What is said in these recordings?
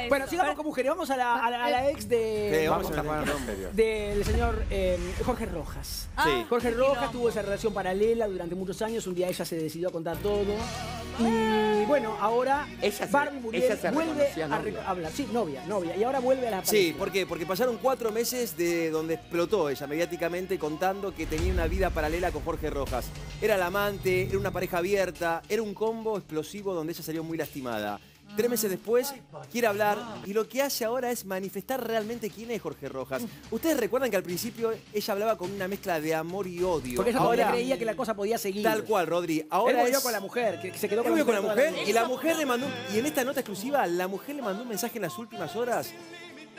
eso. Bueno, sigamos con mujeres. Vamos a la, a la- a la ex de, Eh, vamos Vamos a a poner poner en serio. del señor eh, Jorge Rojas. Ah, Sí. Jorge Rojas tuvo esa relación paralela durante muchos años. Un día ella se decidió a contar todo. Y bueno, ahora Ella se- Barbie Muriel ella se vuelve a hablar. Sí, novia, novia. Y ahora vuelve a la Sí. ¿por qué? Porque pasaron cuatro meses de donde explotó ella mediáticamente contando que tenía una vida paralela con Jorge Rojas. Era la amante, era una pareja abierta, era un combo explosivo donde ella salió muy lastimada. Tres meses después quiere hablar y lo que hace ahora es manifestar realmente quién es Jorge Rojas. Ustedes recuerdan que al principio ella hablaba con una mezcla de amor y odio. Porque ella ahora, creía que la cosa podía seguir. tal cual, Rodri. Él Ahora volvió es- con la mujer, que se quedó Él con la volvió con la mujer y la mujer le mandó, y en esta nota exclusiva, la mujer le mandó un mensaje en las últimas horas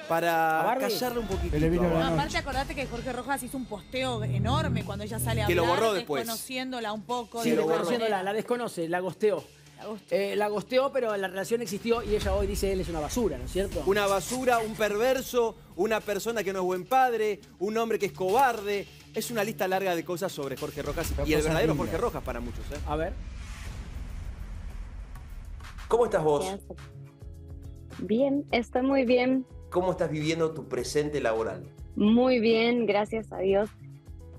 ¿A para callarle un poquito. La No, aparte, acordate que Jorge Rojas hizo un posteo enorme cuando ella sale a Que lo hablar, borró después. desconociéndola un poco. Sí, de lo borró. desconociéndola, manera. la desconoce, la gosteó. La gosteó. Eh, la gosteó, pero la relación existió y ella hoy dice él es una basura, ¿no es cierto? Una basura, un perverso, una persona que no es buen padre, un hombre que es cobarde. Es una lista larga de cosas sobre Jorge Rojas Pero y el verdadero lindas. Jorge Rojas para muchos. ¿eh? A ver. ¿Cómo estás vos? Bien, estoy muy bien, ¿Cómo estás viviendo tu presente laboral? muy bien, gracias a Dios.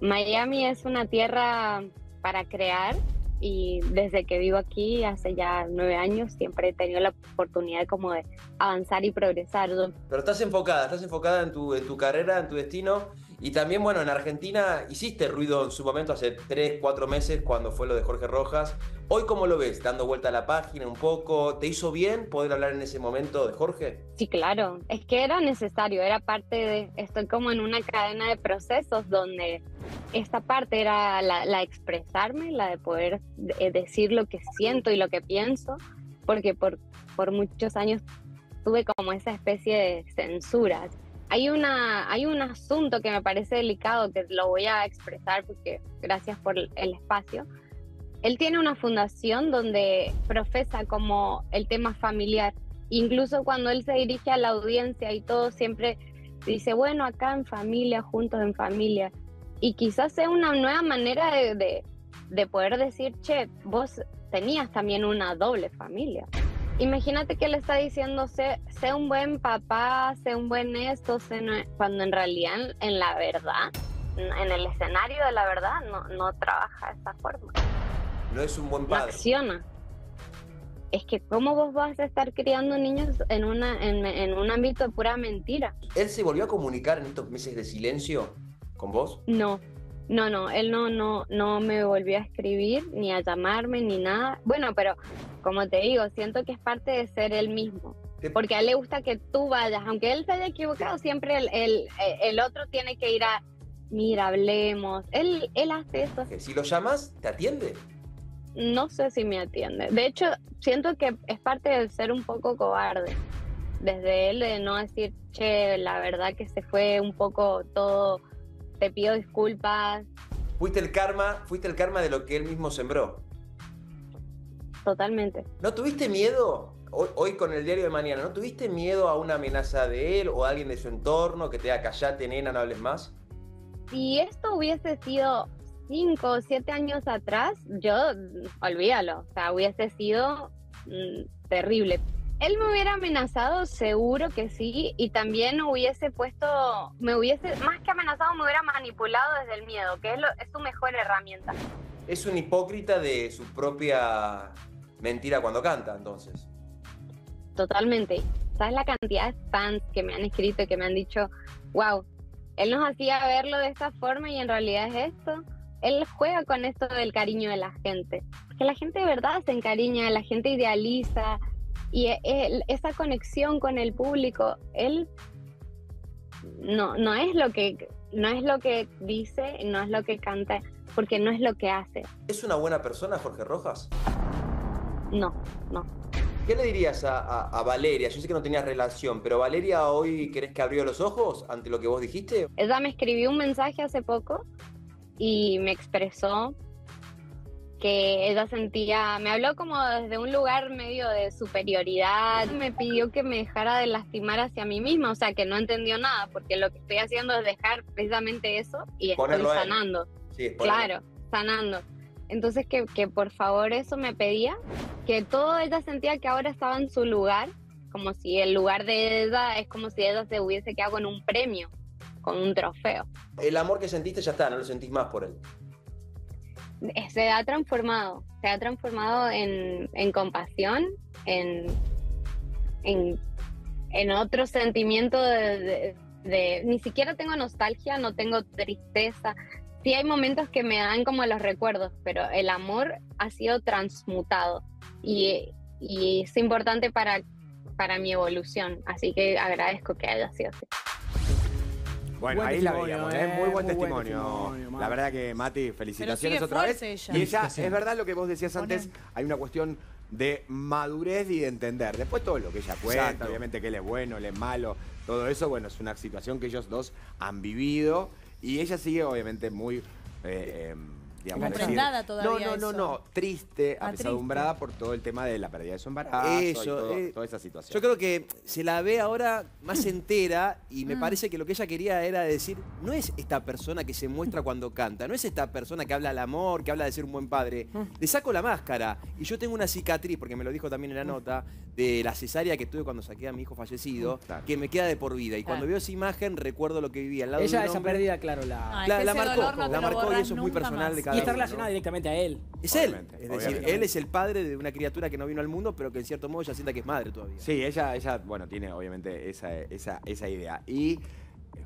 Miami es una tierra para crear y desde que vivo aquí hace ya nueve años siempre he tenido la oportunidad como de avanzar y progresar. Pero estás enfocada, estás enfocada en tu, en tu carrera, en tu destino. Y también, bueno, en Argentina hiciste ruido en su momento hace tres, cuatro meses cuando fue lo de Jorge Rojas. Hoy, ¿cómo lo ves? Dando vuelta a la página un poco. ¿Te hizo bien poder hablar en ese momento de Jorge? Sí, claro, es que era necesario, era parte de, estoy como en una cadena de procesos donde esta parte era la, expresarme, la de poder eh, decir lo que siento y lo que pienso, porque por, por muchos años tuve como esa especie de censura. Hay, una, hay un asunto que me parece delicado que lo voy a expresar porque gracias por el espacio. Él tiene una fundación donde profesa como el tema familiar incluso cuando él se dirige a la audiencia y todo siempre dice, bueno, acá en familia, juntos en familia. Y quizás sea una nueva manera de, de- de poder decir, che, vos tenías también una doble familia. Imagínate que él está diciendo, sé, sé un buen papá, sé un buen esto, sé no- cuando en realidad, en, la verdad, en el escenario de la verdad, no, no trabaja de esa forma No es un buen no padre. acciona. Es que cómo vos vas a estar criando niños en, una, en, en un ámbito de pura mentira. ¿Él se volvió a comunicar en estos meses de silencio con vos? No, no, no, él no, no, no me volvió a escribir, ni a llamarme, ni nada. Bueno, pero como te digo, siento que es parte de ser él mismo. Porque a él le gusta que tú vayas, aunque él se haya equivocado, siempre el, el, el otro tiene que ir a, mira, hablemos. Él, él hace eso Que si lo llamas, ¿te atiende? no sé si me atiende. De hecho, siento que es parte del ser un poco cobarde. Desde él de no decir, che, la verdad que se fue un poco todo, te pido disculpas, Fuiste el karma, fuiste el karma de lo que él mismo sembró. totalmente. ¿No tuviste miedo? Hoy, hoy con el diario de mañana, ¿no tuviste miedo a una amenaza de él o de alguien de su entorno que te diga callate, nena, no hables más? Si esto hubiese sido cinco o siete años atrás, yo, olvídalo, o sea, hubiese sido mm, terrible. Él me hubiera amenazado, seguro que sí, y también hubiese puesto, me hubiese, más que amenazado, me hubiera manipulado desde el miedo, que es, lo, es su mejor herramienta. Es un hipócrita de su propia mentira cuando canta, entonces. Totalmente. ¿Sabes la cantidad de fans que me han escrito y que me han dicho, wow, él nos hacía verlo de esta forma y en realidad es esto? Él juega con esto del cariño de la gente. Que la gente de verdad se encariña, la gente idealiza y e- él- esa conexión con el público, él no, no es lo que no es lo que dice, no es lo que canta, porque no es lo que hace. ¿Es una buena persona Jorge Rojas? No, no. ¿Qué le dirías a, a- a Valeria? Yo sé que no tenías relación, pero Valeria hoy crees que abrió los ojos ante lo que vos dijiste. Ella me escribió un mensaje hace poco y me expresó que ella sentía, me habló como desde un lugar medio de superioridad, me pidió que me dejara de lastimar hacia mí misma, o sea que no entendió nada, porque lo que estoy haciendo es dejar precisamente eso y estoy Ponerlo él. sanando, Sí, claro, sanando. Entonces que, que por favor eso me pedía, que todo ella sentía que ahora estaba en su lugar como si el lugar de ella es como si ella se hubiese quedado con un premio, con un trofeo. El amor que sentiste ya está, no lo sentís más por él. Se ha transformado, se ha transformado en, en compasión, en, en, en otro sentimiento de, de- de- Ni siquiera tengo nostalgia, no tengo tristeza. Sí hay momentos que me dan como los recuerdos, pero el amor ha sido transmutado y, y es importante para, para mi evolución, así que agradezco que haya sido así. Bueno, Buen ahí la veíamos, ¿eh? eh, muy buen muy buen testimonio. la verdad que, Mati, felicitaciones otra vez. ella. Y ella, es verdad lo que vos decías antes, hay una cuestión de madurez y de entender. Después todo lo que ella cuenta, Exacto. obviamente que él es bueno, él es malo, todo eso, bueno, es una situación que ellos dos han vivido y ella sigue obviamente muy... eh, eh, digamos, Como decir- prendada todavía No, no, no, no, triste, Ah, apesadumbrada por todo el tema de la pérdida de su embarazo y Eso, todo- eh, toda esa situación. Yo creo que se la ve ahora más entera y me Mm. parece que lo que ella quería era decir, no es esta persona que se muestra cuando canta, no es esta persona que habla del amor, que habla de ser un buen padre. Le saco la máscara y yo tengo una cicatriz, porque me lo dijo también en la nota, de la cesárea que tuve cuando saqué a mi hijo fallecido, Claro. que me queda de por vida. Y cuando Claro. veo esa imagen recuerdo lo que vivía al lado de Ella un esa hombre. pérdida, claro, la... Ay, La, que la ese marcó, no la marcó y eso es muy personal más. de cada y está uno, ¿no? relacionada directamente a él. Es él, es decir, obviamente. él es el padre de una criatura que no vino al mundo, pero que en cierto modo ya sienta que es madre todavía. Sí, ella, ella, bueno, tiene obviamente esa, esa, esa idea. Y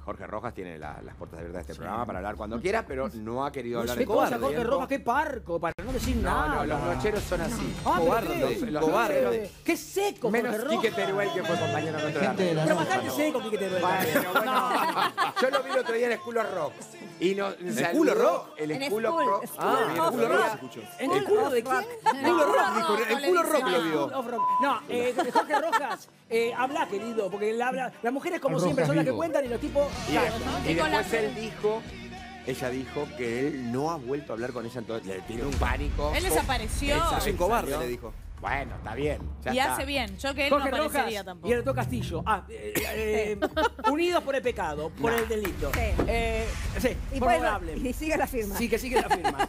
Jorge Rojas tiene la- las puertas abiertas de este programa para hablar cuando quiera, pero no ha querido No hablar de ¿Qué un cosa, cobarde, Jorge. Rojas? Qué parco, para no decir No, nada. no, los nocheros son así. Ah, pero Cobarde, qué- los- los cobarde. nocheros. Qué seco, Menos Jorge Quique Rojas. Teruel, que fue compañero nuestro de la la Pero bastante seco, Quique Teruel. Bueno, bueno, yo lo vi el otro día en School of Rock. Y no, ¿El of Rock? El En of School, Rock. School Ah, el el culo rock escuchó. ¿En el culo de quién? Culo rock, dijo, el culo rock lo vio. Rock. No, eh, Jorge Rojas, eh, habla, querido, porque él habla. Las mujeres, como siempre, son las que cuentan y los tipos. Y, Claro. y Y después él dijo, ella dijo que él no ha vuelto a hablar con ella, entonces le tiene un pánico. Él desapareció. Es un cobarde, le dijo. Bueno, está bien. ya Y está. hace bien. Yo que él Jorge no aparecería y tampoco. el doctor Castillo. Ah, eh, eh, unidos por el pecado, por el delito. Sí. Eh, sí, Y, por y sigue la firma. Sí, que sigue la firma.